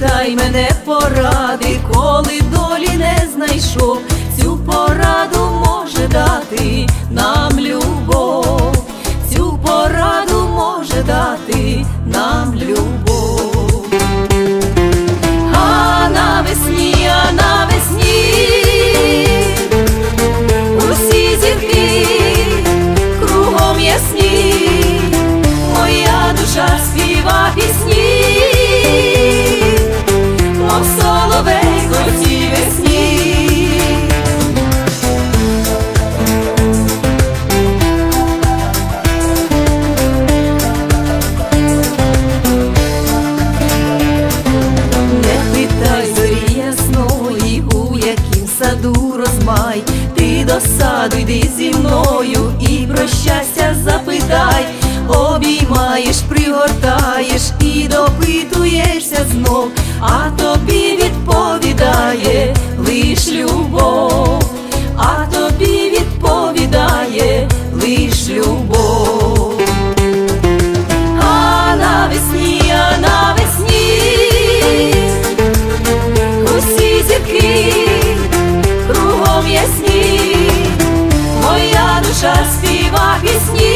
та й мене поради, коли долі не знайшов, цю пораду може дати нам любов, цю пораду може дати нам любов, а навесні, а навесні, усі зірки кругом ясні, моя душа співа пісні. До саду йди зі мною і про щастя запитай, обіймаєш, пригортаєш і допитуєшся знов, а тобі душа співа пісні,